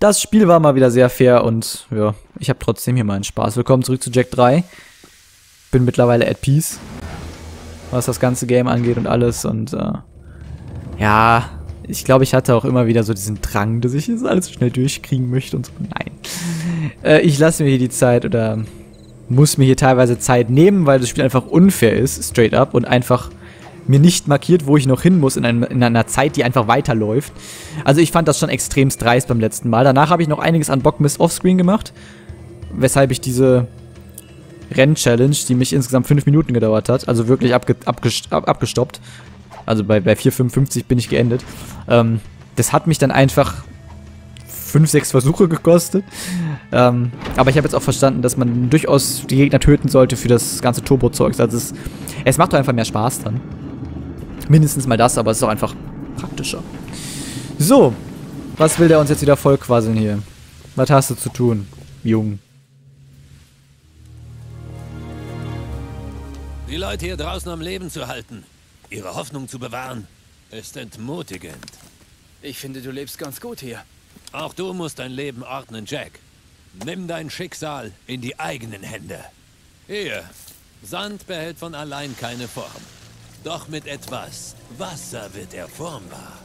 Das Spiel war mal wieder sehr fair und ja, ich habe trotzdem hier meinen Spaß. Willkommen zurück zu Jack 3. Bin mittlerweile at peace, was das ganze Game angeht und alles. Und äh, ja, ich glaube, ich hatte auch immer wieder so diesen Drang, dass ich das alles so schnell durchkriegen möchte und so. Nein. Äh, ich lasse mir hier die Zeit oder muss mir hier teilweise Zeit nehmen, weil das Spiel einfach unfair ist, straight up, und einfach mir nicht markiert, wo ich noch hin muss in, einem, in, einer Zeit, die einfach weiterläuft. Also ich fand das schon extremst dreist beim letzten Mal. Danach habe ich noch einiges an Bockmist offscreen gemacht, weshalb ich diese Renn-Challenge, die mich insgesamt 5 Minuten gedauert hat, also wirklich abge abgest ab abgestoppt, also bei, bei 4,55 bin ich geendet, ähm, das hat mich dann einfach 5, 6 Versuche gekostet. Ähm, aber ich habe jetzt auch verstanden, dass man durchaus die Gegner töten sollte für das ganze Turbo-Zeugs. Also es, es macht doch einfach mehr Spaß dann. Mindestens mal das, aber es ist auch einfach praktischer. So, was will der uns jetzt wieder voll quasseln hier? Was hast du zu tun, Jung? Die Leute hier draußen am Leben zu halten, ihre Hoffnung zu bewahren, ist entmutigend. Ich finde, du lebst ganz gut hier. Auch du musst dein Leben ordnen, Jack. Nimm dein Schicksal in die eigenen Hände. Hier, Sand behält von allein keine Form. Doch mit etwas Wasser wird er formbar.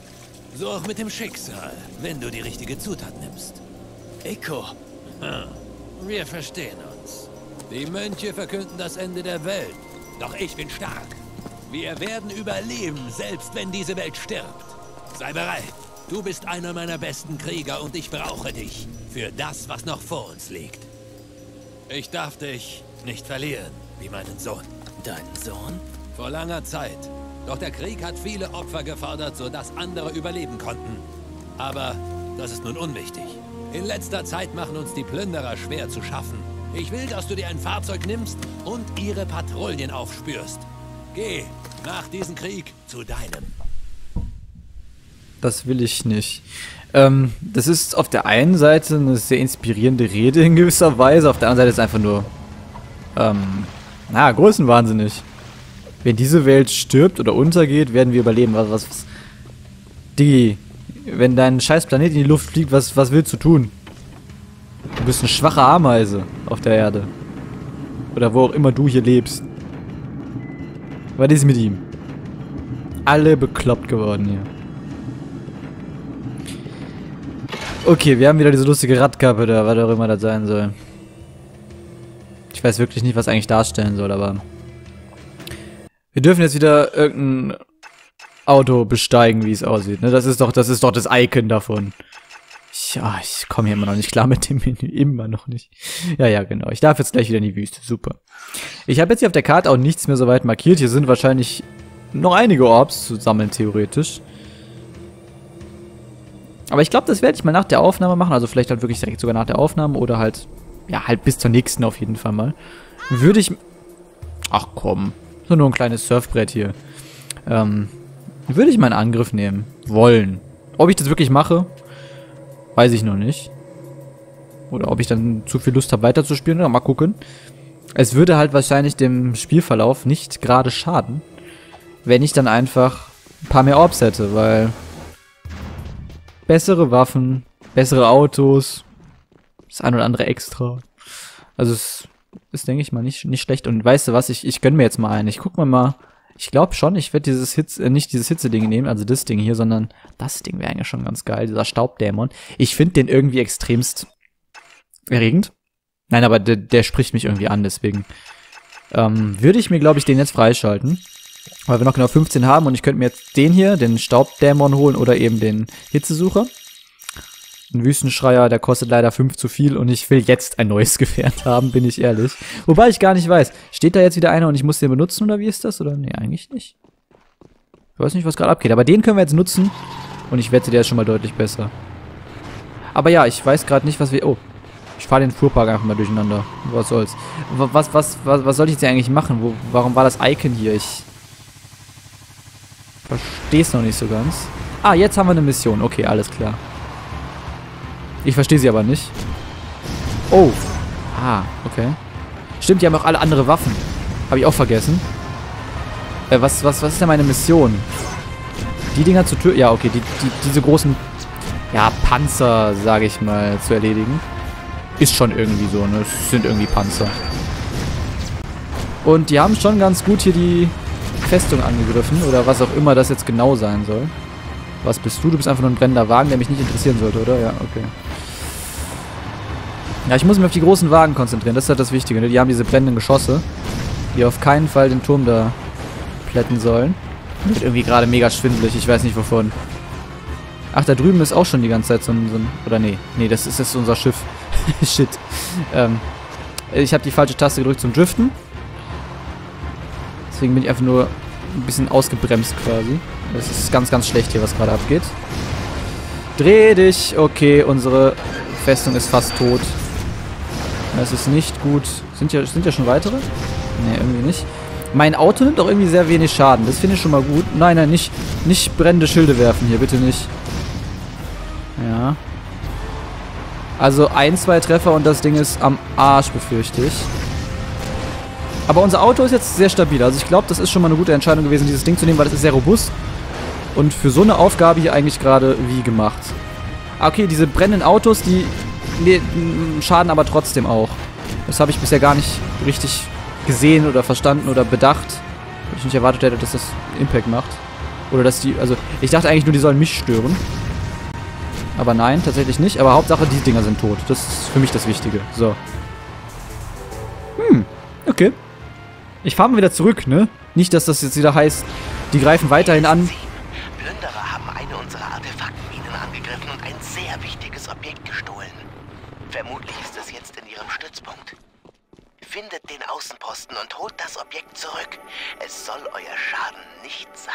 So auch mit dem Schicksal, wenn du die richtige Zutat nimmst. Echo. Hm. Wir verstehen uns. Die Mönche verkünden das Ende der Welt. Doch ich bin stark. Wir werden überleben, selbst wenn diese Welt stirbt. Sei bereit. Du bist einer meiner besten Krieger und ich brauche dich für das, was noch vor uns liegt. Ich darf dich nicht verlieren, wie meinen Sohn. Deinen Sohn? Vor langer Zeit. Doch der Krieg hat viele Opfer gefordert, sodass andere überleben konnten. Aber das ist nun unwichtig. In letzter Zeit machen uns die Plünderer schwer zu schaffen. Ich will, dass du dir ein Fahrzeug nimmst und ihre Patrouillen aufspürst. Geh nach diesem Krieg zu deinem. Das will ich nicht. Ähm, das ist auf der einen Seite eine sehr inspirierende Rede in gewisser Weise, auf der anderen Seite ist es einfach nur, ähm, na, größenwahnsinnig. Wenn diese Welt stirbt oder untergeht, werden wir überleben. Was, was, was Digi, wenn dein scheiß Planet in die Luft fliegt, was, was willst du tun? Du bist eine schwache Ameise auf der Erde. Oder wo auch immer du hier lebst. Was ist mit ihm? Alle bekloppt geworden hier. Okay, wir haben wieder diese lustige Radkappe oder was auch immer das sein soll. Ich weiß wirklich nicht, was eigentlich darstellen soll, aber... Wir dürfen jetzt wieder irgendein Auto besteigen, wie es aussieht. Ne? Das ist doch, das ist doch das Icon davon. Ja, ich komme hier immer noch nicht klar mit dem Menü. Immer noch nicht. Ja, ja, genau. Ich darf jetzt gleich wieder in die Wüste. Super. Ich habe jetzt hier auf der Karte auch nichts mehr so weit markiert. Hier sind wahrscheinlich noch einige Orbs zu sammeln, theoretisch. Aber ich glaube, das werde ich mal nach der Aufnahme machen. Also vielleicht halt wirklich direkt sogar nach der Aufnahme oder halt, ja, halt bis zur nächsten auf jeden Fall mal. Würde ich... Ach komm. So nur ein kleines Surfbrett hier. Ähm, würde ich meinen Angriff nehmen. Wollen. Ob ich das wirklich mache, weiß ich noch nicht. Oder ob ich dann zu viel Lust habe weiterzuspielen. Mal gucken. Es würde halt wahrscheinlich dem Spielverlauf nicht gerade schaden, wenn ich dann einfach ein paar mehr Orbs hätte, weil bessere Waffen, bessere Autos, das ein oder andere extra. Also es ist, denke ich mal, nicht, nicht schlecht. Und weißt du was, ich, ich gönne mir jetzt mal einen. Ich guck mir mal. Ich glaube schon, ich werde dieses Hitze, äh, nicht dieses Hitze-Ding nehmen, also das Ding hier, sondern das Ding wäre eigentlich schon ganz geil, dieser Staubdämon. Ich finde den irgendwie extremst erregend. Nein, aber der, der spricht mich irgendwie an, deswegen ähm, würde ich mir, glaube ich, den jetzt freischalten. Weil wir noch genau 15 haben und ich könnte mir jetzt den hier, den Staubdämon holen oder eben den Hitzesucher. Ein Wüstenschreier, der kostet leider 5 zu viel und ich will jetzt ein neues Gefährt haben, bin ich ehrlich. Wobei ich gar nicht weiß, steht da jetzt wieder einer und ich muss den benutzen oder wie ist das? Oder nee, eigentlich nicht. Ich weiß nicht, was gerade abgeht, aber den können wir jetzt nutzen und ich wette, der ist schon mal deutlich besser. Aber ja, ich weiß gerade nicht, was wir... Oh, ich fahre den Fuhrpark einfach mal durcheinander. Was soll's. Was, was, was, was soll ich jetzt eigentlich machen? Wo, warum war das Icon hier? Ich verstehe es noch nicht so ganz. Ah, jetzt haben wir eine Mission. Okay, alles klar. Ich verstehe sie aber nicht. Oh. Ah, okay. Stimmt, die haben auch alle andere Waffen. Habe ich auch vergessen. Äh, was, was, was ist denn meine Mission? Die Dinger zu töten? Ja, okay, die, die, diese großen... ja, Panzer, sage ich mal, zu erledigen. Ist schon irgendwie so, ne? Es sind irgendwie Panzer. Und die haben schon ganz gut hier die Festung angegriffen. Oder was auch immer das jetzt genau sein soll. Was bist du? Du bist einfach nur ein brennender Wagen, der mich nicht interessieren sollte, oder? Ja, okay. Ja, ich muss mich auf die großen Wagen konzentrieren. Das ist halt das Wichtige, ne? Die haben diese brennenden Geschosse, die auf keinen Fall den Turm da plätten sollen. Wird irgendwie gerade mega schwindelig. Ich weiß nicht wovon. Ach, da drüben ist auch schon die ganze Zeit so ein... So ein oder nee. Nee, das ist, das ist unser Schiff. Shit. Ähm, ich habe die falsche Taste gedrückt zum Driften. Deswegen bin ich einfach nur ein bisschen ausgebremst quasi. Das ist ganz, ganz schlecht hier, was gerade abgeht. Dreh dich. Okay, unsere Festung ist fast tot. Das ist nicht gut. Sind ja, sind ja schon weitere? Nee, irgendwie nicht. Mein Auto nimmt auch irgendwie sehr wenig Schaden. Das finde ich schon mal gut. Nein, nein, nicht, nicht brennende Schilde werfen hier. Bitte nicht. Ja. Also ein, zwei Treffer und das Ding ist am Arsch, befürchte ich. Aber unser Auto ist jetzt sehr stabil. Also ich glaube, das ist schon mal eine gute Entscheidung gewesen, dieses Ding zu nehmen, weil es ist sehr robust. Und für so eine Aufgabe hier eigentlich gerade wie gemacht. Ah, okay, diese brennenden Autos, die nee, schaden aber trotzdem auch. Das habe ich bisher gar nicht richtig gesehen oder verstanden oder bedacht. Weil ich nicht erwartet hätte, dass das Impact macht. Oder dass die, also ich dachte eigentlich nur, die sollen mich stören. Aber nein, tatsächlich nicht. Aber Hauptsache, die Dinger sind tot. Das ist für mich das Wichtige. So. Hm, okay. Ich fahre mal wieder zurück, ne? Nicht, dass das jetzt wieder heißt, die greifen weiterhin an. Außenposten und holt das Objekt zurück. Es soll euer Schaden nicht sein.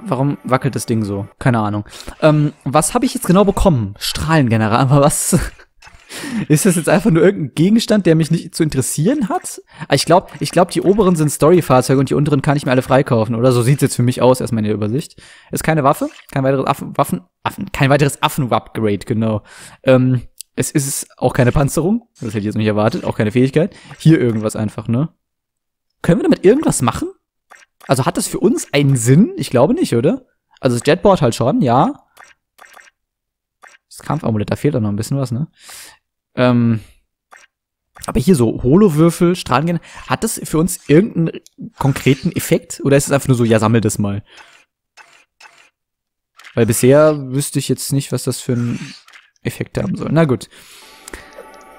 Warum wackelt das Ding so? Keine Ahnung. Ähm, was habe ich jetzt genau bekommen? Strahlengenerator. Aber was? Ist das jetzt einfach nur irgendein Gegenstand, der mich nicht zu interessieren hat? Ah, ich glaube, ich glaub, die oberen sind Storyfahrzeuge und die unteren kann ich mir alle freikaufen, oder? So sieht's jetzt für mich aus, erstmal in der Übersicht. Ist keine Waffe, kein weiteres Affen, Waffen, Affen, kein weiteres Affen-Upgrade, genau. Ähm, es ist auch keine Panzerung, das hätte ich jetzt nicht erwartet, auch keine Fähigkeit. Hier irgendwas einfach, ne? Können wir damit irgendwas machen? Also hat das für uns einen Sinn? Ich glaube nicht, oder? Also das Jetboard halt schon, ja. Das Kampfamulett, da fehlt auch noch ein bisschen was, ne? Ähm, aber hier so Holowürfel, Strahlen, hat das für uns irgendeinen konkreten Effekt? Oder ist es einfach nur so, ja, sammel das mal? Weil bisher wüsste ich jetzt nicht, was das für einen Effekt haben soll. Na gut.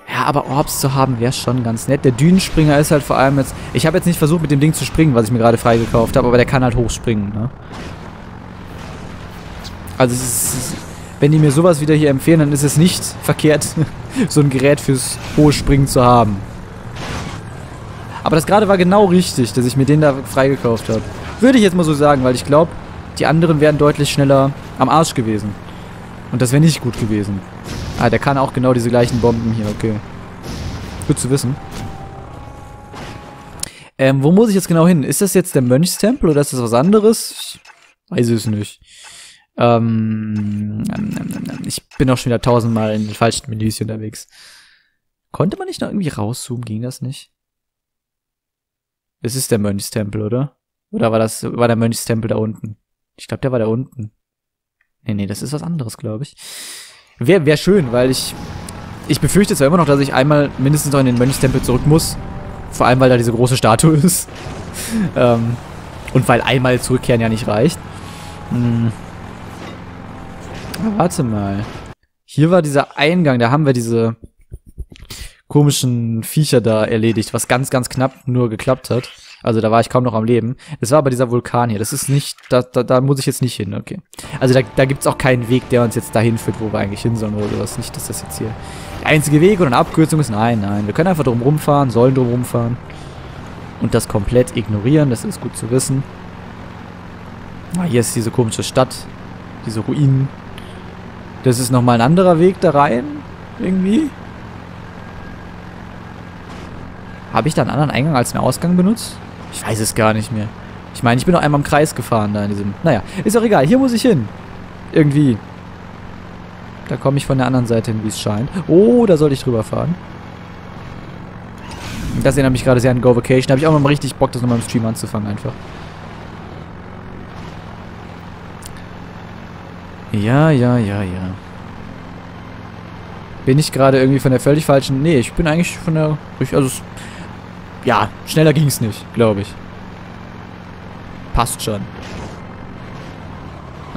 Ja, aber Orbs zu haben wäre schon ganz nett. Der Dünenspringer ist halt vor allem jetzt... Ich habe jetzt nicht versucht, mit dem Ding zu springen, was ich mir gerade freigekauft habe, aber der kann halt hochspringen, ne? Also es ist, wenn die mir sowas wieder hier empfehlen, dann ist es nicht verkehrt, so ein Gerät fürs hohe Springen zu haben. Aber das gerade war genau richtig, dass ich mir den da freigekauft habe. Würde ich jetzt mal so sagen, weil ich glaube, die anderen wären deutlich schneller am Arsch gewesen. Und das wäre nicht gut gewesen. Ah, der kann auch genau diese gleichen Bomben hier, okay. Gut zu wissen. Ähm, wo muss ich jetzt genau hin? Ist das jetzt der Mönchstempel oder ist das was anderes? Ich weiß es nicht. Ähm, ich bin auch schon wieder tausendmal in den falschen Menüs unterwegs. Konnte man nicht noch irgendwie rauszoomen? Ging das nicht? Es ist der Mönchstempel, oder? Oder war das, war der Mönchstempel da unten? Ich glaube, der war da unten. Nee, nee, das ist was anderes, glaube ich. Wäre wär schön, weil ich, ich befürchte zwar immer noch, dass ich einmal mindestens noch in den Mönchstempel zurück muss. Vor allem, weil da diese große Statue ist. ähm, und weil einmal zurückkehren ja nicht reicht. Hm. Warte mal. Hier war dieser Eingang, da haben wir diese komischen Viecher da erledigt, was ganz, ganz knapp nur geklappt hat. Also da war ich kaum noch am Leben. Das war aber dieser Vulkan hier. Das ist nicht, da, da, da muss ich jetzt nicht hin, okay. Also da, da gibt es auch keinen Weg, der uns jetzt dahin führt, wo wir eigentlich hin sollen oder sowas. Nicht, dass das jetzt hier der einzige Weg oder eine Abkürzung ist. Nein, nein. Wir können einfach drum rumfahren, sollen drum rumfahren. Und das komplett ignorieren. Das ist gut zu wissen. Ah, hier ist diese komische Stadt. Diese Ruinen. Das ist nochmal ein anderer Weg da rein. Irgendwie. Habe ich da einen anderen Eingang als einen Ausgang benutzt? Ich weiß es gar nicht mehr. Ich meine, ich bin noch einmal im Kreis gefahren da in diesem... Naja, ist auch egal. Hier muss ich hin. Irgendwie. Da komme ich von der anderen Seite hin, wie es scheint. Oh, da sollte ich drüber fahren. Das erinnert mich gerade sehr an Go Vacation. Da habe ich auch mal richtig Bock, das nochmal im Stream anzufangen einfach. Ja, ja, ja, ja. Bin ich gerade irgendwie von der völlig falschen... Nee, ich bin eigentlich von der... Also, ja, schneller ging es nicht, glaube ich. Passt schon.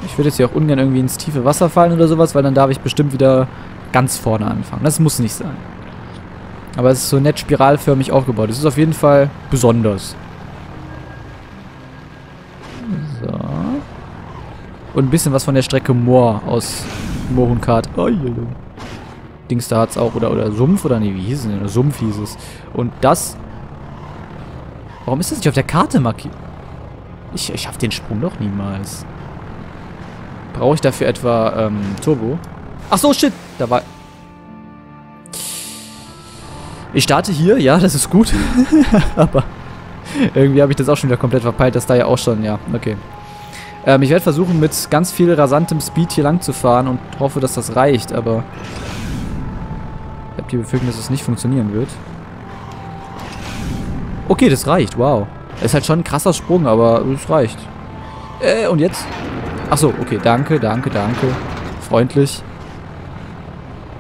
Ich würde jetzt hier auch ungern irgendwie ins tiefe Wasser fallen oder sowas, weil dann darf ich bestimmt wieder ganz vorne anfangen. Das muss nicht sein. Aber es ist so nett spiralförmig aufgebaut. Es ist auf jeden Fall besonders. So. Und ein bisschen was von der Strecke Moor aus. Oh, je. Dings da hat's auch. Oder, oder Sumpf oder nee, wie hieß es denn? Sumpf hieß es. Und das... Warum ist das nicht auf der Karte markiert? Ich, ich schaff den Sprung doch niemals. Brauche ich dafür etwa ähm, Turbo? Ach so, shit. Da war... Ich starte hier, ja, das ist gut. Aber irgendwie habe ich das auch schon wieder komplett verpeilt. Das da ja auch schon, ja, okay. Ähm, ich werde versuchen, mit ganz viel rasantem Speed hier lang zu fahren und hoffe, dass das reicht, aber... Ich habe die Befürchtung, dass es nicht funktionieren wird. Okay, das reicht, wow. Ist halt schon ein krasser Sprung, aber es reicht. Äh, und jetzt? Achso, okay, danke, danke, danke. Freundlich.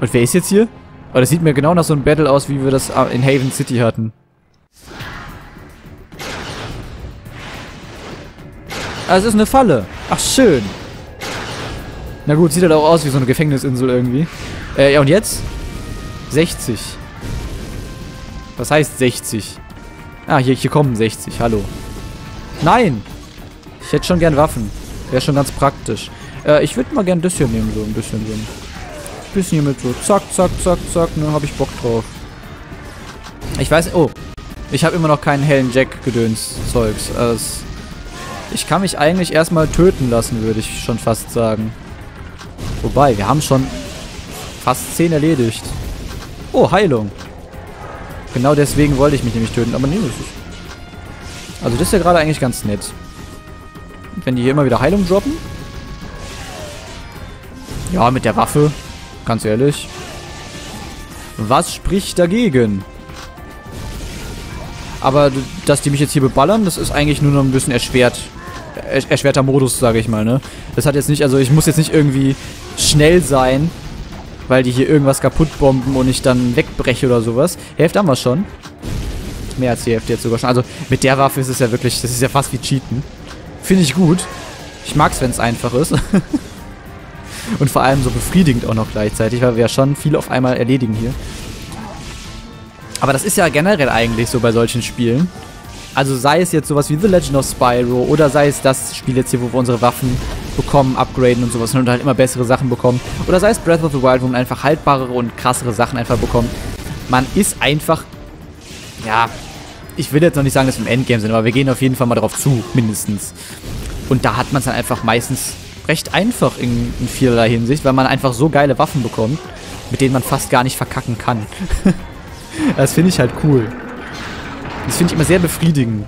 Und wer ist jetzt hier? Oh, das sieht mir genau nach so einem Battle aus, wie wir das äh, in Haven City hatten. Ah, es ist eine Falle. Ach, schön. Na gut, sieht halt auch aus wie so eine Gefängnisinsel irgendwie. Äh, ja, und jetzt? 60. Was heißt 60? Ah, hier, hier kommen 60. Hallo. Nein! Ich hätte schon gern Waffen. Wäre schon ganz praktisch. Äh, ich würde mal gern das hier nehmen, so ein bisschen so ein bisschen hier mit so zack, zack, zack, zack, ne, hab ich Bock drauf. Ich weiß, oh, ich habe immer noch keinen hellen Jack-Gedöns-Zeugs. Also, ich kann mich eigentlich erstmal töten lassen, würde ich schon fast sagen. Wobei, wir haben schon fast 10 erledigt. Oh, Heilung. Genau deswegen wollte ich mich nämlich töten, aber nee, das ist... Also das ist ja gerade eigentlich ganz nett. Wenn die hier immer wieder Heilung droppen. Ja, mit der Waffe Ganz ehrlich. Was spricht dagegen? Aber dass die mich jetzt hier beballern, das ist eigentlich nur noch ein bisschen erschwert. erschwerter Modus, sage ich mal, ne? Das hat jetzt nicht, also ich muss jetzt nicht irgendwie schnell sein, weil die hier irgendwas kaputt bomben und ich dann wegbreche oder sowas. Hälfte haben wir schon. Mehr als die Hälfte jetzt sogar schon. Also mit der Waffe ist es ja wirklich, das ist ja fast wie Cheaten. Finde ich gut. Ich mag es, wenn es einfach ist. Und vor allem so befriedigend auch noch gleichzeitig, weil wir ja schon viel auf einmal erledigen hier. Aber das ist ja generell eigentlich so bei solchen Spielen. Also sei es jetzt sowas wie The Legend of Spyro oder sei es das Spiel jetzt hier, wo wir unsere Waffen bekommen, upgraden und sowas und halt immer bessere Sachen bekommen. Oder sei es Breath of the Wild, wo man einfach haltbarere und krassere Sachen einfach bekommt. Man ist einfach, ja, ich will jetzt noch nicht sagen, dass wir im Endgame sind, aber wir gehen auf jeden Fall mal darauf zu, mindestens. Und da hat man es dann einfach meistens recht einfach in, in vielerlei Hinsicht, weil man einfach so geile Waffen bekommt, mit denen man fast gar nicht verkacken kann. das finde ich halt cool. Das finde ich immer sehr befriedigend.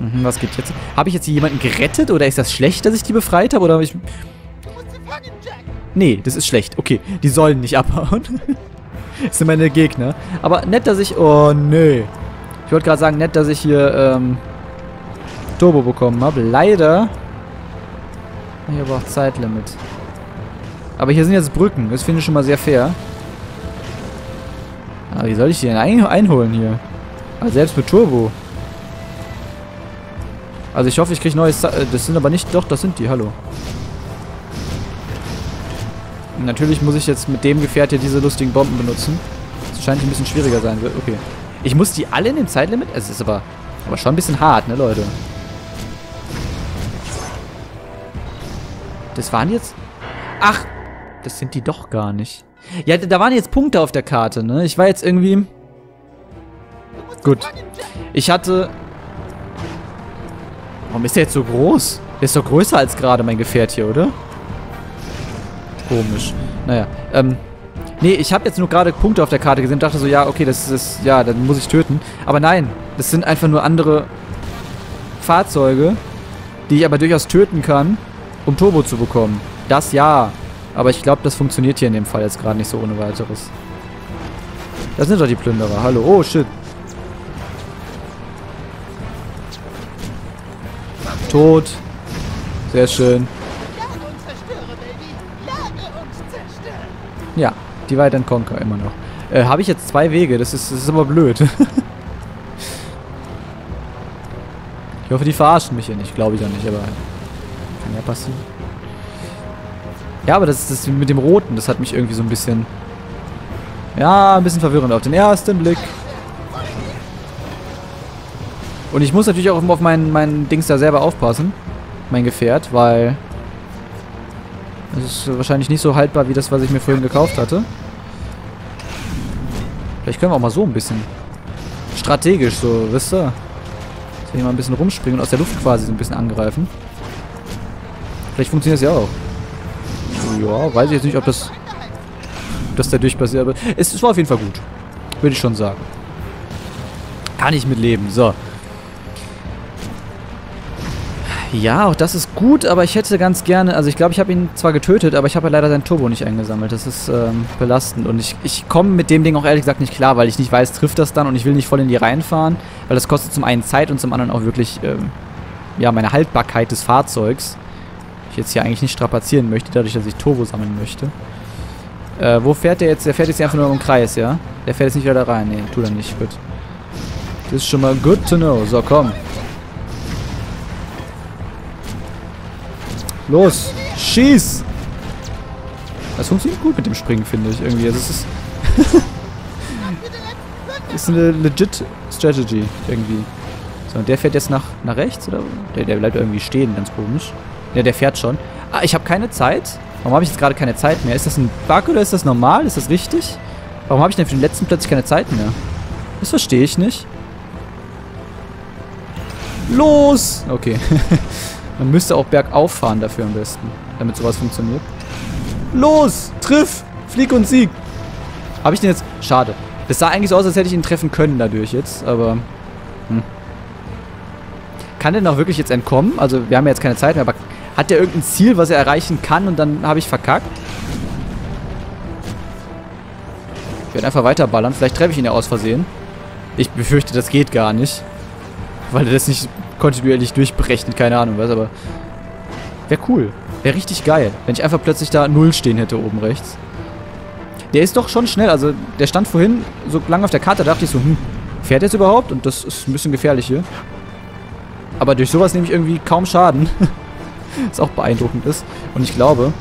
Mhm, was geht jetzt? Habe ich jetzt jemanden gerettet oder ist das schlecht, dass ich die befreit habe? Oder habe ich... Nee, das ist schlecht. Okay, die sollen nicht abhauen. das sind meine Gegner. Aber nett, dass ich... Oh, nee. Ich wollte gerade sagen, nett, dass ich hier ähm, Turbo bekommen habe. Leider. Hier aber auch Zeitlimit. Aber hier sind jetzt Brücken. Das finde ich schon mal sehr fair. Aber wie soll ich die denn ein einholen hier? Also selbst mit Turbo. Also ich hoffe, ich kriege neues... Ze das sind aber nicht... Doch, das sind die. Hallo. Natürlich muss ich jetzt mit dem Gefährt hier diese lustigen Bomben benutzen. Das scheint ein bisschen schwieriger sein wird. Okay. Ich muss die alle in dem Zeitlimit... Es ist aber... Aber schon ein bisschen hart, ne, Leute? Das waren jetzt... Ach, das sind die doch gar nicht. Ja, da waren jetzt Punkte auf der Karte, ne? Ich war jetzt irgendwie... Gut. Ich hatte... Warum ist der jetzt so groß? Der ist doch größer als gerade mein Gefährt hier, oder? Komisch. Naja, ähm... Nee, ich habe jetzt nur gerade Punkte auf der Karte gesehen und dachte so, ja, okay, das ist... Ja, dann muss ich töten. Aber nein, das sind einfach nur andere Fahrzeuge, die ich aber durchaus töten kann um Turbo zu bekommen. Das ja. Aber ich glaube, das funktioniert hier in dem Fall jetzt gerade nicht so ohne weiteres. Das sind doch die Plünderer. Hallo. Oh, shit. Tot. Sehr schön. Ja, Divide and Conquer immer noch. Äh, habe ich jetzt zwei Wege? Das ist, das ist aber blöd. ich hoffe, die verarschen mich hier nicht. Glaube ich ja nicht, aber kann ja passieren. Ja, aber das, das mit dem Roten, das hat mich irgendwie so ein bisschen... Ja, ein bisschen verwirrend auf den ersten Blick. Und ich muss natürlich auch auf meinen, meinen Dings da selber aufpassen. Mein Gefährt, weil... Das ist wahrscheinlich nicht so haltbar wie das, was ich mir vorhin gekauft hatte. Vielleicht können wir auch mal so ein bisschen strategisch so, wisst ihr? Dass wir hier mal ein bisschen rumspringen und aus der Luft quasi so ein bisschen angreifen. Vielleicht funktioniert das ja auch. Ja, weiß ich jetzt nicht, ob das, ob das dadurch passiert, aber es, es war auf jeden Fall gut. Würde ich schon sagen. Kann ich mit leben. So. Ja, auch das ist gut, aber ich hätte ganz gerne, also ich glaube, ich habe ihn zwar getötet, aber ich habe leider sein Turbo nicht eingesammelt. Das ist ähm, belastend und ich, ich komme mit dem Ding auch ehrlich gesagt nicht klar, weil ich nicht weiß, trifft das dann und ich will nicht voll in die Reihen fahren, weil das kostet zum einen Zeit und zum anderen auch wirklich, ähm, ja, meine Haltbarkeit des Fahrzeugs. Ich jetzt hier eigentlich nicht strapazieren möchte, dadurch, dass ich Turbo sammeln möchte. Äh, wo fährt der jetzt? Der fährt jetzt einfach nur im Kreis, ja? Der fährt jetzt nicht wieder da rein. Nee, tut er nicht. Gut. Das ist schon mal good to know. So, komm. Los, schieß! Das funktioniert gut mit dem Springen, finde ich irgendwie. Also es ist, ist eine legit Strategy irgendwie. So, und der fährt jetzt nach, nach rechts, oder? Der, der bleibt irgendwie stehen, ganz komisch. Ja, der fährt schon. Ah, ich habe keine Zeit. Warum habe ich jetzt gerade keine Zeit mehr? Ist das ein Bug oder ist das normal? Ist das richtig? Warum habe ich denn für den letzten plötzlich keine Zeit mehr? Das verstehe ich nicht. Los! Okay. Man müsste auch bergauf fahren dafür am besten, damit sowas funktioniert. Los! Triff! Flieg und Sieg! Habe ich den jetzt... Schade. Das sah eigentlich so aus, als hätte ich ihn treffen können dadurch jetzt, aber... Hm. Kann der noch wirklich jetzt entkommen? Also, wir haben ja jetzt keine Zeit mehr, aber hat der irgendein Ziel, was er erreichen kann und dann habe ich verkackt? Ich werde einfach weiterballern. Vielleicht treffe ich ihn ja aus Versehen. Ich befürchte, das geht gar nicht. Weil er das nicht kontinuierlich durchberechnet, keine Ahnung was, aber wäre cool. Wäre richtig geil, wenn ich einfach plötzlich da Null stehen hätte oben rechts. Der ist doch schon schnell, also der stand vorhin so lange auf der Karte, da dachte ich so, hm, fährt jetzt überhaupt? Und das ist ein bisschen gefährlich hier. Aber durch sowas nehme ich irgendwie kaum Schaden. Was auch beeindruckend ist. Und ich glaube,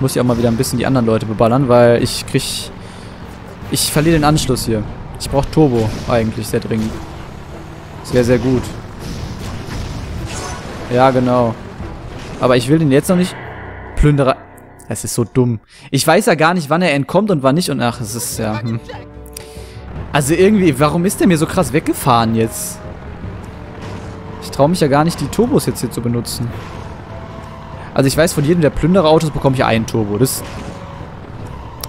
muss ich auch mal wieder ein bisschen die anderen Leute beballern, weil ich krieg... Ich verliere den Anschluss hier. Ich brauche Turbo eigentlich sehr dringend. Sehr, sehr gut. Ja, genau. Aber ich will den jetzt noch nicht... Plünderer... Es ist so dumm. Ich weiß ja gar nicht, wann er entkommt und wann nicht. Und ach, es ist ja... Hm. Also irgendwie, warum ist der mir so krass weggefahren jetzt? Ich traue mich ja gar nicht, die Turbos jetzt hier zu benutzen. Also ich weiß, von jedem der Plündererautos bekomme ich einen Turbo. Das...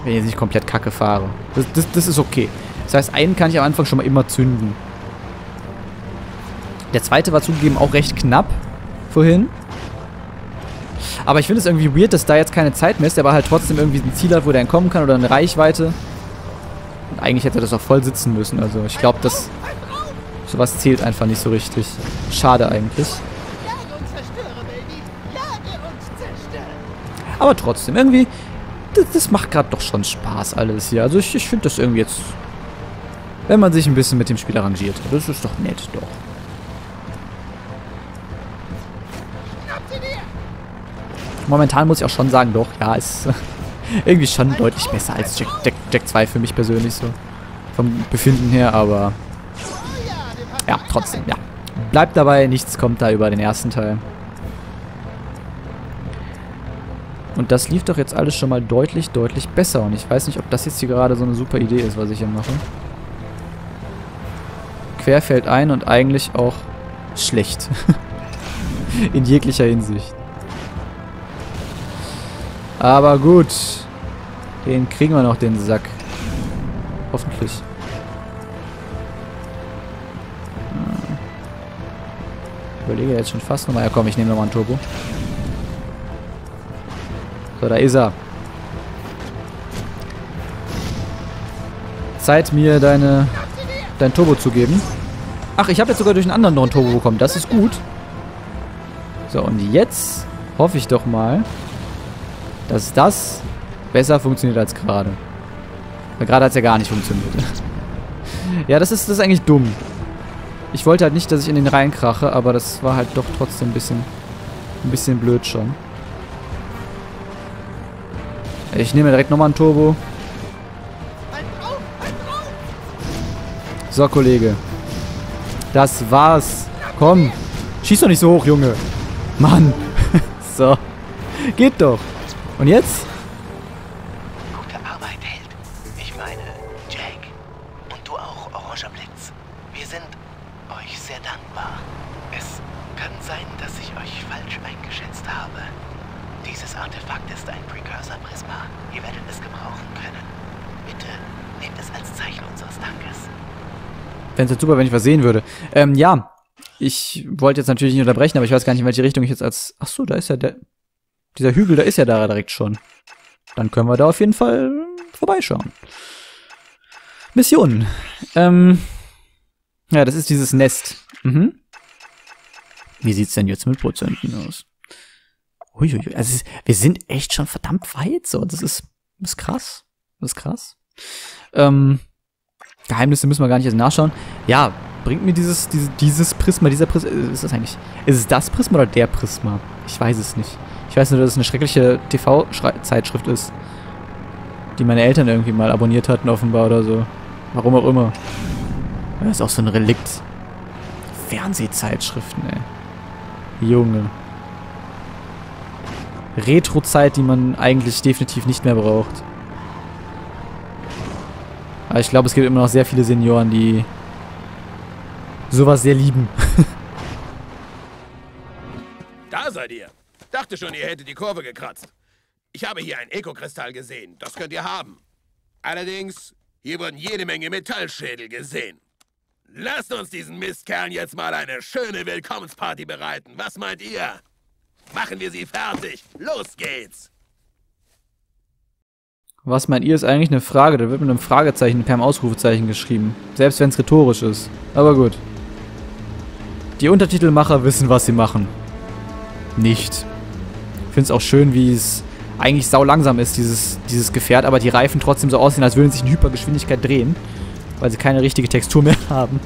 Wenn ich jetzt nicht komplett kacke fahre. Das, das, das ist okay. Das heißt, einen kann ich am Anfang schon mal immer zünden. Der zweite war zugegeben auch recht knapp vorhin. Aber ich finde es irgendwie weird, dass da jetzt keine Zeit mehr ist, der aber halt trotzdem irgendwie ein Ziel hat, wo der entkommen kann oder eine Reichweite. Und eigentlich hätte er das auch voll sitzen müssen. Also ich glaube, dass sowas zählt einfach nicht so richtig. Schade eigentlich. Aber trotzdem, irgendwie, das, das macht gerade doch schon Spaß alles hier. Also ich, ich finde das irgendwie jetzt, wenn man sich ein bisschen mit dem Spiel arrangiert. Das ist doch nett, doch. Momentan muss ich auch schon sagen, doch, ja, ist irgendwie schon deutlich besser als Jack, Jack, Jack 2 für mich persönlich so. Vom Befinden her, aber ja, trotzdem, ja. Bleibt dabei, nichts kommt da über den ersten Teil. Und das lief doch jetzt alles schon mal deutlich, deutlich besser. Und ich weiß nicht, ob das jetzt hier gerade so eine super Idee ist, was ich hier mache. Quer fällt ein und eigentlich auch schlecht. In jeglicher Hinsicht. Aber gut. Den kriegen wir noch, den Sack. Hoffentlich. Ich überlege jetzt schon fast nochmal. Ja komm, ich nehme nochmal einen Turbo. So, da ist er. Zeit mir deine dein Turbo zu geben. Ach, ich habe jetzt sogar durch einen anderen noch einen Turbo bekommen. Das ist gut. So, und jetzt hoffe ich doch mal, dass das besser funktioniert als gerade. Weil gerade hat es ja gar nicht funktioniert. ja, das ist, das ist eigentlich dumm. Ich wollte halt nicht, dass ich in den reinkrache, aber das war halt doch trotzdem ein bisschen, ein bisschen blöd schon. Ich nehme direkt nochmal ein Turbo. So, Kollege. Das war's. Komm. Schieß doch nicht so hoch, Junge. Mann. so. Geht doch. Und jetzt? Gute Arbeit, Held. Ich meine, Jack. Und du auch, Oranger Blitz. Wir sind euch sehr dankbar. Es kann sein, dass ich euch falsch eingeschätzt habe. Dieses Artefakt ist ein Precursor-Prisma. Ihr werdet es gebrauchen können. Bitte nehmt es als Zeichen unseres Dankes. Fände es super, wenn ich was sehen würde. Ähm, ja. Ich wollte jetzt natürlich nicht unterbrechen, aber ich weiß gar nicht, in welche Richtung ich jetzt als... Ach so, da ist ja der... Dieser Hügel, da ist ja da direkt schon. Dann können wir da auf jeden Fall vorbeischauen. Mission. Ähm... Ja, das ist dieses Nest. Mhm. Wie sieht's denn jetzt mit Prozenten aus? Uiuiui, also wir sind echt schon verdammt weit, so. Das ist, das ist krass. Das ist krass. Ähm, Geheimnisse müssen wir gar nicht erst nachschauen. Ja, bringt mir dieses, dieses, dieses Prisma, dieser Prisma, ist das eigentlich, ist es das Prisma oder der Prisma? Ich weiß es nicht. Ich weiß nur, dass es eine schreckliche TV-Zeitschrift ist, die meine Eltern irgendwie mal abonniert hatten offenbar oder so. Warum auch immer. Das ist auch so ein Relikt. Fernsehzeitschriften, ey. Junge. Retro-Zeit, die man eigentlich definitiv nicht mehr braucht. Aber ich glaube, es gibt immer noch sehr viele Senioren, die sowas sehr lieben. Da seid ihr. Dachte schon, ihr hättet die Kurve gekratzt. Ich habe hier ein Eco-Kristall gesehen. Das könnt ihr haben. Allerdings, hier wurden jede Menge Metallschädel gesehen. Lasst uns diesen Mistkerlen jetzt mal eine schöne Willkommensparty bereiten. Was meint ihr? Machen wir sie fertig. Los geht's. Was meint ihr, ist eigentlich eine Frage. Da wird mit einem Fragezeichen per Ausrufezeichen geschrieben. Selbst wenn es rhetorisch ist. Aber gut. Die Untertitelmacher wissen, was sie machen. Nicht. Ich finde es auch schön, wie es eigentlich sau langsam ist, dieses, dieses Gefährt, aber die Reifen trotzdem so aussehen, als würden sie sich in Hypergeschwindigkeit drehen. Weil sie keine richtige Textur mehr haben.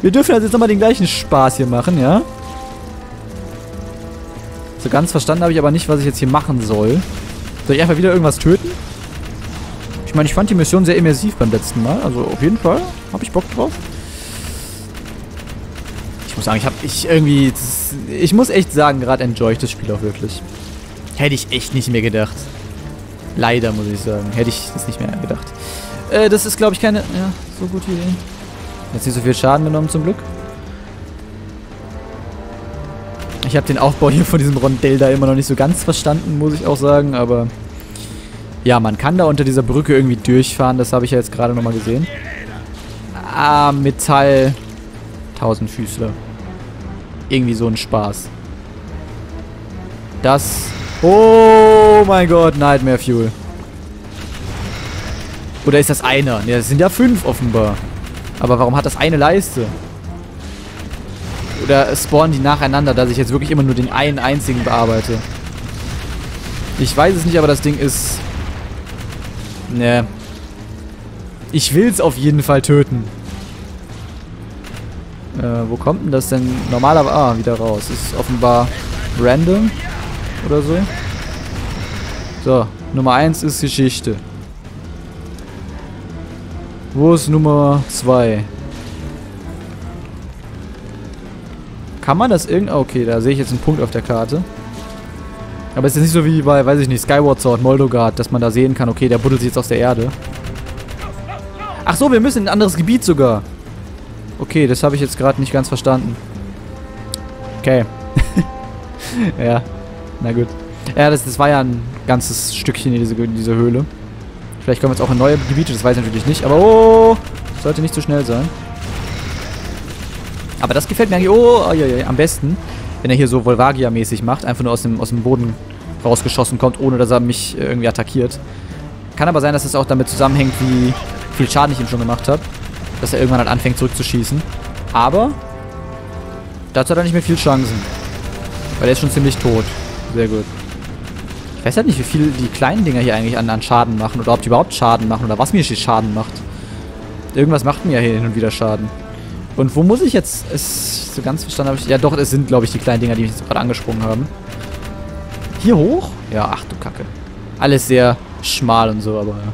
Wir dürfen also jetzt nochmal den gleichen Spaß hier machen, ja? So ganz verstanden habe ich aber nicht, was ich jetzt hier machen soll. Soll ich einfach wieder irgendwas töten? Ich meine, ich fand die Mission sehr immersiv beim letzten Mal. Also auf jeden Fall habe ich Bock drauf. Ich muss sagen, ich habe ich irgendwie... Das, ich muss echt sagen, gerade enjoy ich das Spiel auch wirklich. Hätte ich echt nicht mehr gedacht. Leider, muss ich sagen. Hätte ich das nicht mehr gedacht. Äh, das ist, glaube ich, keine... Ja, so gute Idee. Jetzt nicht so viel Schaden genommen, zum Glück. Ich habe den Aufbau hier von diesem Rondell da immer noch nicht so ganz verstanden, muss ich auch sagen, aber... Ja, man kann da unter dieser Brücke irgendwie durchfahren, das habe ich ja jetzt gerade nochmal gesehen. Ah, Metall... Tausendfüßler. Irgendwie so ein Spaß. Das... Oh mein Gott, Nightmare Fuel. Oder ist das einer? Ne, das sind ja fünf offenbar. Aber warum hat das eine Leiste? Oder spawnen die nacheinander, dass ich jetzt wirklich immer nur den einen einzigen bearbeite? Ich weiß es nicht, aber das Ding ist... Ne. Ich will es auf jeden Fall töten. Äh, wo kommt denn das denn normalerweise... Ah, wieder raus. Ist offenbar random oder so. So, Nummer 1 ist Geschichte. Wo ist Nummer 2? Kann man das irgendwie... Okay, da sehe ich jetzt einen Punkt auf der Karte. Aber es ist nicht so wie bei, weiß ich nicht, Skyward Sword, Moldogard, dass man da sehen kann, okay, der buddelt sich jetzt aus der Erde. Ach so, wir müssen in ein anderes Gebiet sogar. Okay, das habe ich jetzt gerade nicht ganz verstanden. Okay. ja, na gut. Ja, das, das war ja ein ganzes Stückchen in diese, diese Höhle. Vielleicht kommen wir jetzt auch in neue Gebiete, das weiß ich natürlich nicht. Aber oh, sollte nicht zu schnell sein. Aber das gefällt mir eigentlich oh, oh, oh, am besten, wenn er hier so Volvagia-mäßig macht. Einfach nur aus dem, aus dem Boden rausgeschossen kommt, ohne dass er mich irgendwie attackiert. Kann aber sein, dass es das auch damit zusammenhängt, wie viel Schaden ich ihm schon gemacht habe. Dass er irgendwann halt anfängt zurückzuschießen. Aber dazu hat er nicht mehr viel Chancen. Weil der ist schon ziemlich tot. Sehr gut. Ich weiß halt nicht, wie viel die kleinen Dinger hier eigentlich an, an Schaden machen. Oder ob die überhaupt Schaden machen. Oder was mir hier Schaden macht. Irgendwas macht mir ja hier hin und wieder Schaden. Und wo muss ich jetzt... Es so ganz verstanden habe ich... Ja doch, es sind, glaube ich, die kleinen Dinger, die mich jetzt gerade angesprungen haben. Hier hoch? Ja, ach du Kacke. Alles sehr schmal und so, aber ja.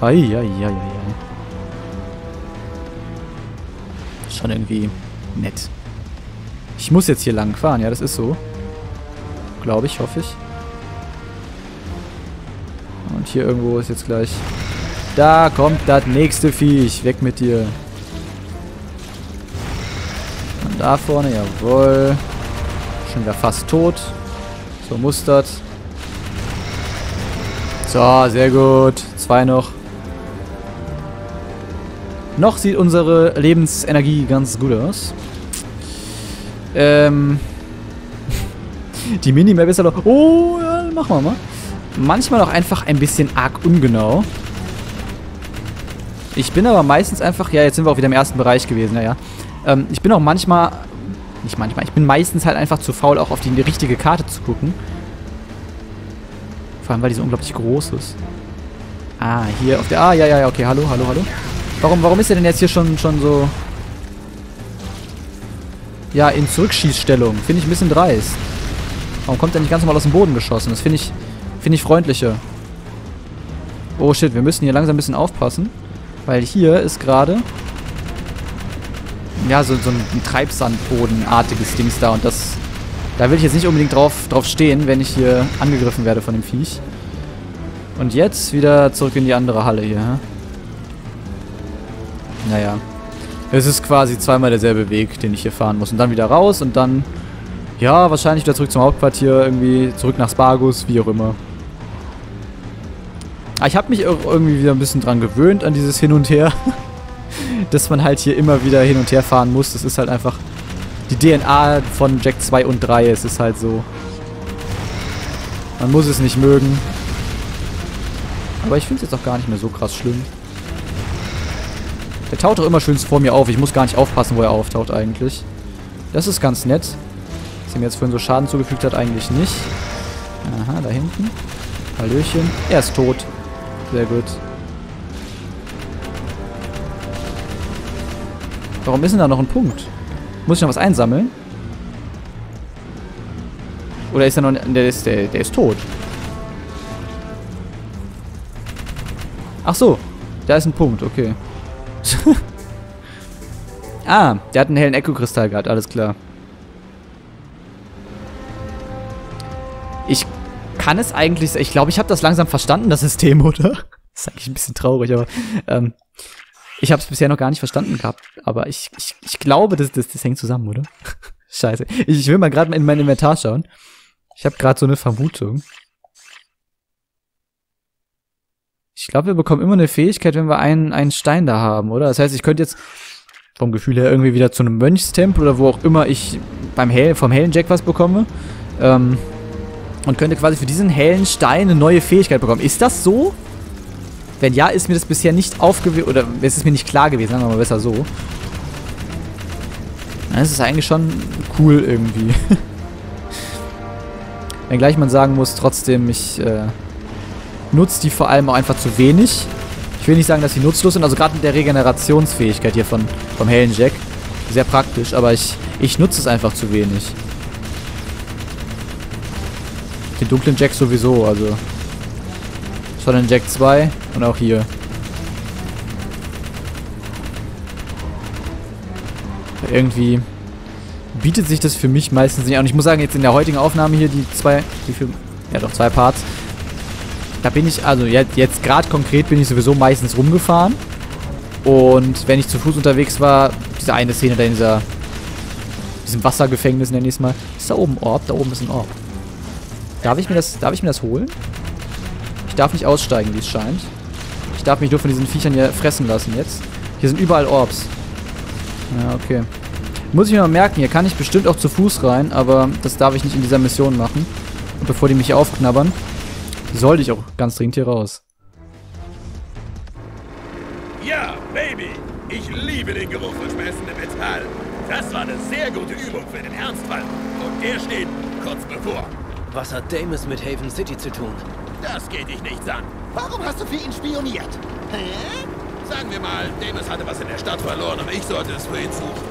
Ai, ai, ai, ai, Schon irgendwie nett. Ich muss jetzt hier lang fahren, ja, das ist so. Glaube ich, hoffe ich. Und hier irgendwo ist jetzt gleich... Da kommt das nächste Viech. Weg mit dir. Und da vorne, jawohl. Schon wieder fast tot. So das. So, sehr gut. Zwei noch. Noch sieht unsere Lebensenergie ganz gut aus. Ähm. Die Minimap ist aber. Oh, ja, machen wir mal. Manchmal auch einfach ein bisschen arg ungenau. Ich bin aber meistens einfach. Ja, jetzt sind wir auch wieder im ersten Bereich gewesen, naja. Ähm, ich bin auch manchmal. Nicht manchmal. Ich bin meistens halt einfach zu faul, auch auf die richtige Karte zu gucken. Vor allem, weil die so unglaublich groß ist. Ah, hier auf der... Ah, ja, ja, ja, okay. Hallo, hallo, hallo. Warum, warum ist er denn jetzt hier schon, schon so... Ja, in Zurückschießstellung. Finde ich ein bisschen dreist. Warum kommt er nicht ganz normal aus dem Boden geschossen? Das finde ich, finde ich freundlicher. Oh shit, wir müssen hier langsam ein bisschen aufpassen. Weil hier ist gerade... Ja, so, so ein Treibsandbodenartiges Dings da. Und das da will ich jetzt nicht unbedingt drauf, drauf stehen, wenn ich hier angegriffen werde von dem Viech. Und jetzt wieder zurück in die andere Halle hier. Naja. Es ist quasi zweimal derselbe Weg, den ich hier fahren muss. Und dann wieder raus und dann... Ja, wahrscheinlich wieder zurück zum Hauptquartier, irgendwie zurück nach Spargus, wie auch immer. Aber ich habe mich auch irgendwie wieder ein bisschen dran gewöhnt, an dieses Hin und Her. Dass man halt hier immer wieder hin und her fahren muss. Das ist halt einfach die DNA von Jack 2 und 3. Es ist halt so. Man muss es nicht mögen. Aber ich finde es jetzt auch gar nicht mehr so krass schlimm. Der taucht doch immer schön vor mir auf. Ich muss gar nicht aufpassen, wo er auftaucht eigentlich. Das ist ganz nett. Er mir jetzt vorhin so Schaden zugefügt hat, eigentlich nicht. Aha, da hinten. Hallöchen. Er ist tot. Sehr gut. Warum ist denn da noch ein Punkt? Muss ich noch was einsammeln? Oder ist er noch... Der ist, der, der ist tot. Ach so. Da ist ein Punkt, okay. ah, der hat einen hellen Echo-Kristall gehabt, alles klar. Ich kann es eigentlich... Ich glaube, ich habe das langsam verstanden, das System, oder? Das ist eigentlich ein bisschen traurig, aber... Ähm, ich habe es bisher noch gar nicht verstanden gehabt, aber ich, ich, ich glaube, das, das, das hängt zusammen, oder? Scheiße. Ich, ich will mal gerade in mein Inventar schauen. Ich habe gerade so eine Vermutung. Ich glaube, wir bekommen immer eine Fähigkeit, wenn wir einen, einen Stein da haben, oder? Das heißt, ich könnte jetzt vom Gefühl her irgendwie wieder zu einem Mönchstempel oder wo auch immer ich beim Hell, vom hellen Jack was bekomme. Ähm, und könnte quasi für diesen hellen Stein eine neue Fähigkeit bekommen. Ist das so? Wenn ja, ist mir das bisher nicht aufgewählt, oder es ist mir nicht klar gewesen, sagen wir mal besser so. Das ist eigentlich schon cool irgendwie. Wenngleich man sagen muss, trotzdem, ich äh, nutze die vor allem auch einfach zu wenig. Ich will nicht sagen, dass sie nutzlos sind, also gerade mit der Regenerationsfähigkeit hier von, vom hellen Jack. Sehr praktisch, aber ich, ich nutze es einfach zu wenig. Den dunklen Jack sowieso, also sondern Jack 2 und auch hier. Irgendwie bietet sich das für mich meistens nicht an. Und ich muss sagen, jetzt in der heutigen Aufnahme hier, die zwei, wie viel, ja doch, zwei Parts, da bin ich, also jetzt, jetzt gerade konkret bin ich sowieso meistens rumgefahren. Und wenn ich zu Fuß unterwegs war, diese eine Szene da in dieser, diesem Wassergefängnis nenne ich es mal. Ist da oben Orb? Da oben ist ein Orb. Darf ich mir das, darf ich mir das holen? Ich darf nicht aussteigen, wie es scheint. Ich darf mich nur von diesen Viechern hier fressen lassen jetzt. Hier sind überall Orbs. Ja, okay. Muss ich mir mal merken, hier kann ich bestimmt auch zu Fuß rein, aber das darf ich nicht in dieser Mission machen. Bevor die mich hier aufknabbern, sollte ich auch ganz dringend hier raus. Ja, Baby! Ich liebe den Geruch von schmelzendem Metall. Das war eine sehr gute Übung für den Ernstfall. Und der steht kurz bevor. Was hat Damus mit Haven City zu tun? Das geht dich nichts an. Warum hast du für ihn spioniert? Hä? Sagen wir mal, Damus hatte was in der Stadt verloren und ich sollte es für ihn suchen.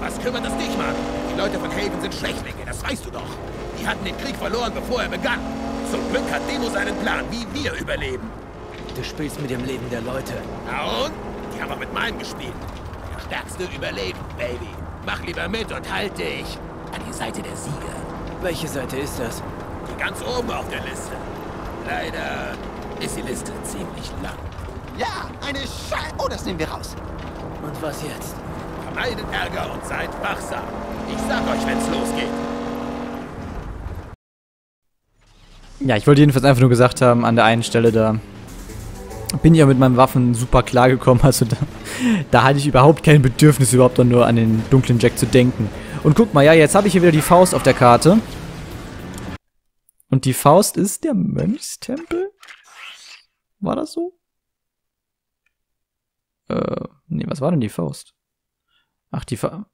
Was kümmert es dich, Mann? Die Leute von Haven sind Schwächlinge, das weißt du doch. Die hatten den Krieg verloren, bevor er begann. Zum Glück hat Demo seinen Plan, wie wir überleben. Du spielst mit dem Leben der Leute. Na und? Die haben auch mit meinem gespielt. Der Stärkste überlebt, Baby. Mach lieber mit und halt dich an die Seite der Sieger. Welche Seite ist das? Die ganz oben auf der Liste. Leider ist die Liste ziemlich lang. Ja, eine Schei... Oh, das nehmen wir raus. Und was jetzt? Vermeidet Ärger und seid wachsam. Ich sag euch, wenn's losgeht. Ja, ich wollte jedenfalls einfach nur gesagt haben, an der einen Stelle da bin ich ja mit meinen Waffen super klargekommen. Also da, da hatte ich überhaupt kein Bedürfnis, überhaupt nur an den dunklen Jack zu denken. Und guck mal, ja, jetzt habe ich hier wieder die Faust auf der Karte. Und die Faust ist der Mönchstempel? War das so? Äh, nee, was war denn die Faust? Ach, die Faust.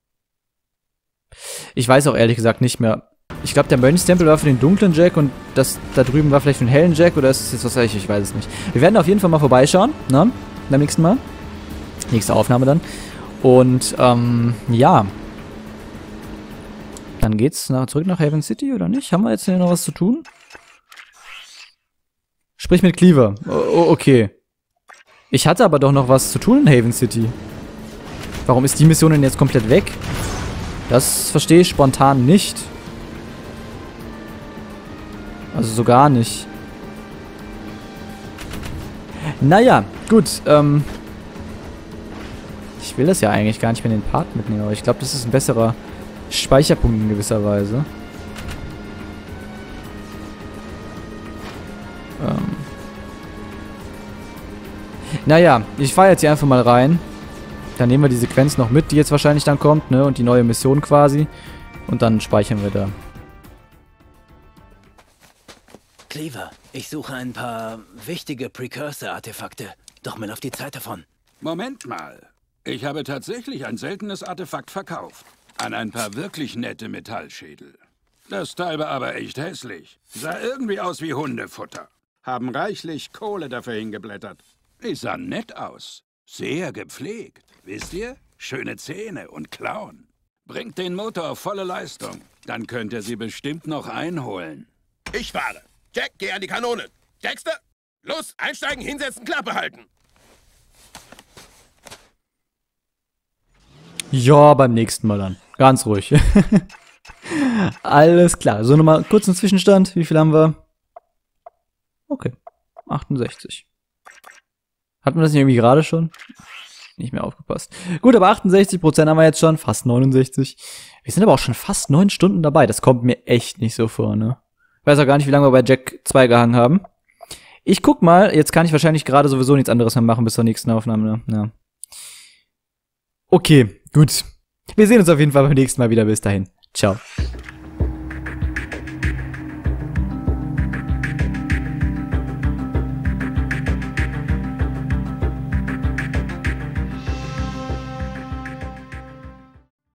Ich weiß auch ehrlich gesagt nicht mehr. Ich glaube, der Mönchstempel war für den dunklen Jack und das da drüben war vielleicht für den hellen Jack oder ist es jetzt was ich? Ich weiß es nicht. Wir werden auf jeden Fall mal vorbeischauen, ne? Beim nächsten Mal. Nächste Aufnahme dann. Und, ähm, ja. Dann geht's nach, zurück nach Haven City oder nicht? Haben wir jetzt hier noch was zu tun? Sprich mit Cleaver. Oh, okay. Ich hatte aber doch noch was zu tun in Haven City. Warum ist die Mission denn jetzt komplett weg? Das verstehe ich spontan nicht. Also so gar nicht. Naja, gut. Ähm ich will das ja eigentlich gar nicht mehr in den Part mitnehmen, aber ich glaube, das ist ein besserer Speicherpunkt in gewisser Weise. Ähm naja, ich fahre jetzt hier einfach mal rein. Dann nehmen wir die Sequenz noch mit, die jetzt wahrscheinlich dann kommt, ne? Und die neue Mission quasi. Und dann speichern wir da. Cleaver, ich suche ein paar wichtige Precursor-Artefakte. Doch mir läuft die Zeit davon. Moment mal. Ich habe tatsächlich ein seltenes Artefakt verkauft. An ein paar wirklich nette Metallschädel. Das Teil war aber echt hässlich. Sah irgendwie aus wie Hundefutter. Haben reichlich Kohle dafür hingeblättert. Es sah nett aus. Sehr gepflegt. Wisst ihr? Schöne Zähne und Klauen. Bringt den Motor auf volle Leistung. Dann könnt ihr sie bestimmt noch einholen. Ich fahre. Jack, geh an die Kanone. Dexter, los, einsteigen, hinsetzen, Klappe halten. Ja, beim nächsten Mal dann. Ganz ruhig. Alles klar. So, nochmal kurz ein Zwischenstand. Wie viel haben wir? Okay. 68. Hatten wir das nicht irgendwie gerade schon? Nicht mehr aufgepasst. Gut, aber 68% haben wir jetzt schon. Fast 69. Wir sind aber auch schon fast 9 Stunden dabei. Das kommt mir echt nicht so vor, ne? Weiß auch gar nicht, wie lange wir bei Jack 2 gehangen haben. Ich guck mal. Jetzt kann ich wahrscheinlich gerade sowieso nichts anderes mehr machen bis zur nächsten Aufnahme, ne? Ja. Okay, gut. Wir sehen uns auf jeden Fall beim nächsten Mal wieder. Bis dahin. Ciao.